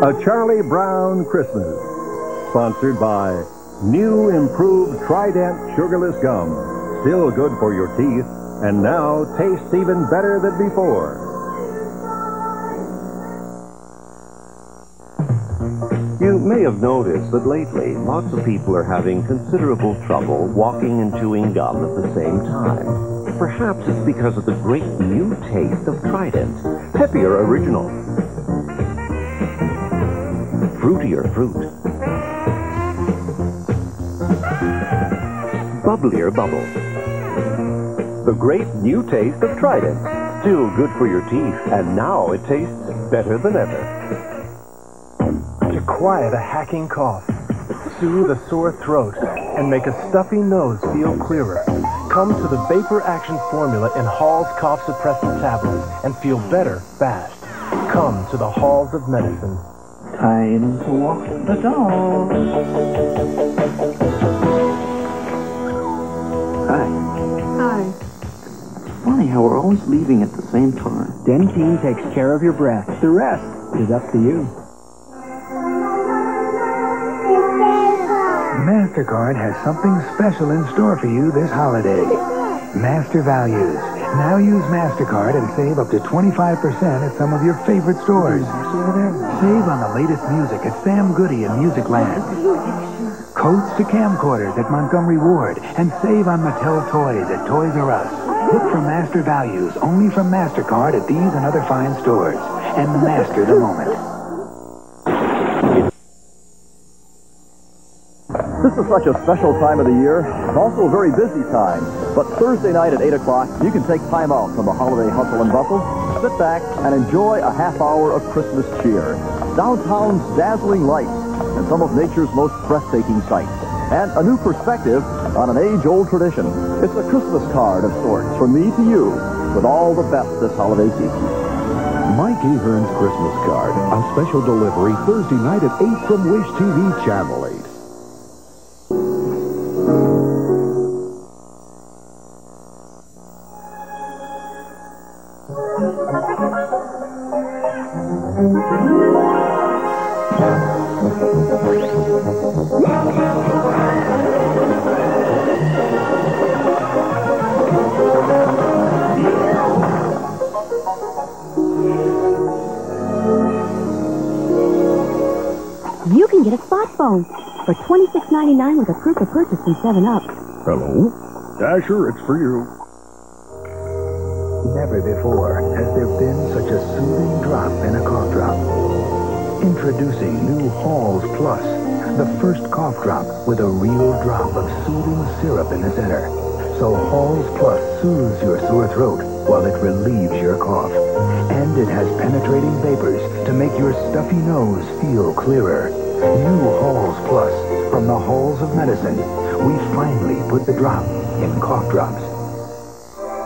A Charlie Brown Christmas. Sponsored by new improved Trident sugarless gum. Still good for your teeth, and now tastes even better than before. You may have noticed that lately lots of people are having considerable trouble walking and chewing gum at the same time. Perhaps it's because of the great new taste of Trident, peppier original fruitier fruit. Bubblier bubble. The great new taste of Trident. Still good for your teeth, and now it tastes better than ever. To quiet a hacking cough, soothe a sore throat, and make a stuffy nose feel clearer, come to the Vapor Action Formula in Halls Cough Suppressant Tablets and feel better fast. Come to the halls of medicine. Time to walk the dog. Hi. Hi. Funny how we're always leaving at the same time. Dentyne takes care of your breath. The rest is up to you. MasterCard has something special in store for you this holiday. Master Values. Now use MasterCard and save up to 25% at some of your favorite stores. Save on the latest music at Sam Goody and Musicland. Coats to camcorders at Montgomery Ward and save on Mattel toys at Toys R Us. Look for Master Values only from MasterCard at these and other fine stores. And master the moment. This is such a special time of the year. It's also a very busy time. But Thursday night at 8 o'clock, you can take time out from the holiday hustle and bustle, sit back, and enjoy a half hour of Christmas cheer. Downtown's dazzling lights and some of nature's most breathtaking sights. And a new perspective on an age-old tradition. It's a Christmas card of sorts from me to you with all the best this holiday season. Mike Ahern's Christmas card. A special delivery Thursday night at 8 from Wish TV Channel 8. You can get a spot phone for $26.99 with a proof of purchase from 7-Up. Hello? Dasher, it's for you. Never before has there been such a soothing drop in a cough drop. Introducing new Halls Plus, the first cough drop with a real drop of soothing syrup in the center. So Halls Plus soothes your sore throat while it relieves your cough. And it has penetrating vapors to make your stuffy nose feel clearer. New Halls Plus from the Halls of Medicine. We finally put the drop in cough drops.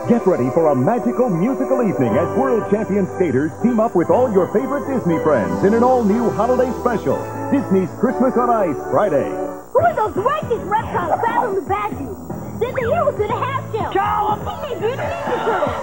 Get ready for a magical musical evening as world champion skaters team up with all your favorite Disney friends in an all-new holiday special, Disney's Christmas on Ice, Friday. Who are those righteous reptiles battling the bad dudes? They're the heroes of the half shell. Ciao. Teenage Mutant Ninja Turtles.